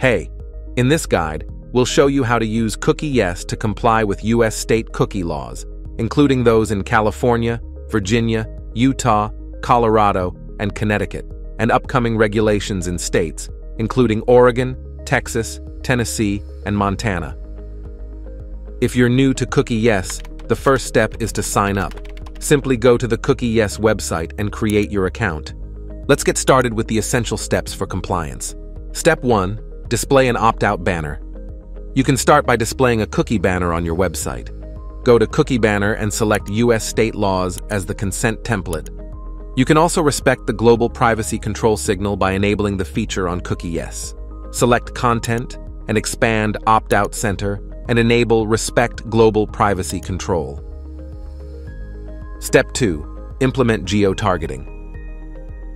Hey, in this guide, we'll show you how to use CookieYes to comply with U.S. state cookie laws, including those in California, Virginia, Utah, Colorado, and Connecticut, and upcoming regulations in states, including Oregon, Texas, Tennessee, and Montana. If you're new to CookieYes, the first step is to sign up. Simply go to the CookieYes website and create your account. Let's get started with the essential steps for compliance. Step 1. Display an opt-out banner. You can start by displaying a cookie banner on your website. Go to Cookie Banner and select U.S. state laws as the consent template. You can also respect the global privacy control signal by enabling the feature on CookieYes. Select Content and expand Opt-out Center and enable Respect Global Privacy Control. Step 2. Implement geo-targeting.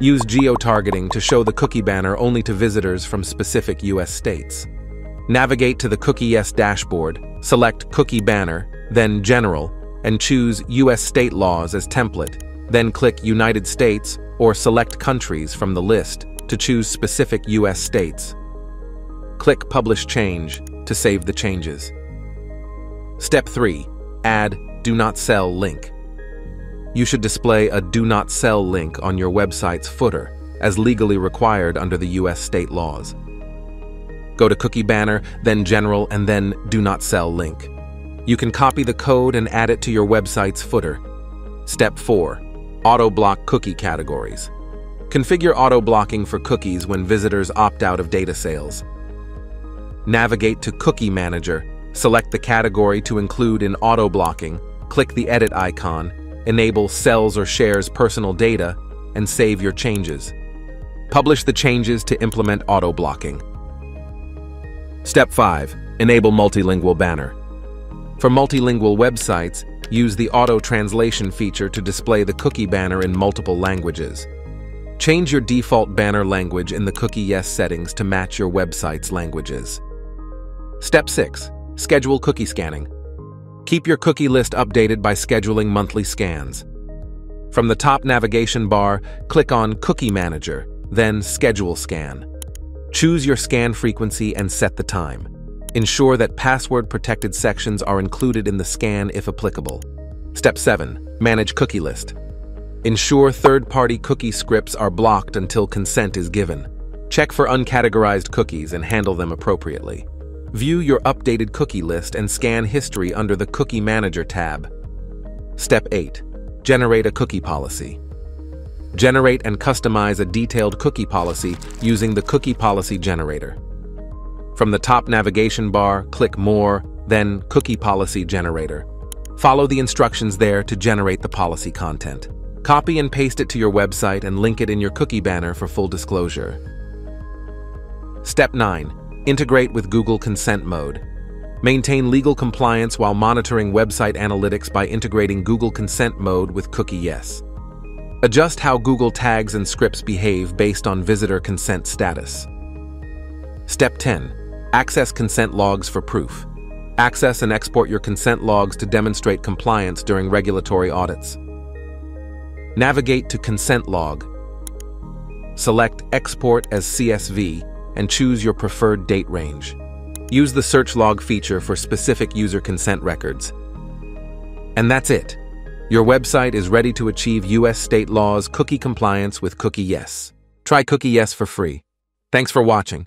Use geo-targeting to show the cookie banner only to visitors from specific U.S. states. Navigate to the CookieYes dashboard, select Cookie Banner, then General, and choose U.S. state laws as template. Then click United States or select countries from the list to choose specific U.S. states. Click Publish Change to save the changes. Step 3. Add Do Not Sell link. You should display a Do Not Sell link on your website's footer, as legally required under the U.S. state laws. Go to Cookie Banner, then General, and then Do Not Sell link. You can copy the code and add it to your website's footer. Step 4. Auto-block cookie categories. Configure auto-blocking for cookies when visitors opt out of data sales. Navigate to Cookie Manager, select the category to include in auto-blocking, click the edit icon, enable sells or shares personal data, and save your changes. Publish the changes to implement auto-blocking. Step 5. Enable multilingual banner. For multilingual websites, use the auto-translation feature to display the cookie banner in multiple languages. Change your default banner language in the CookieYes settings to match your website's languages. Step 6. Schedule cookie scanning. Keep your cookie list updated by scheduling monthly scans. From the top navigation bar, click on Cookie Manager, then Schedule Scan. Choose your scan frequency and set the time. Ensure that password-protected sections are included in the scan if applicable. Step 7. Manage cookie list. Ensure third-party cookie scripts are blocked until consent is given. Check for uncategorized cookies and handle them appropriately. View your updated cookie list and scan history under the Cookie Manager tab. Step 8. Generate a cookie policy. Generate and customize a detailed cookie policy using the Cookie Policy Generator. From the top navigation bar, click More, then Cookie Policy Generator. Follow the instructions there to generate the policy content. Copy and paste it to your website and link it in your cookie banner for full disclosure. Step 9. Integrate with Google Consent Mode. Maintain legal compliance while monitoring website analytics by integrating Google Consent Mode with CookieYes. Adjust how Google tags and scripts behave based on visitor consent status. Step 10. Access consent logs for proof. Access and export your consent logs to demonstrate compliance during regulatory audits. Navigate to Consent Log. Select Export as CSV and choose your preferred date range. Use the Search Log feature for specific user consent records. And that's it. Your website is ready to achieve U.S. state laws cookie compliance with CookieYes. Try CookieYes for free. Thanks for watching.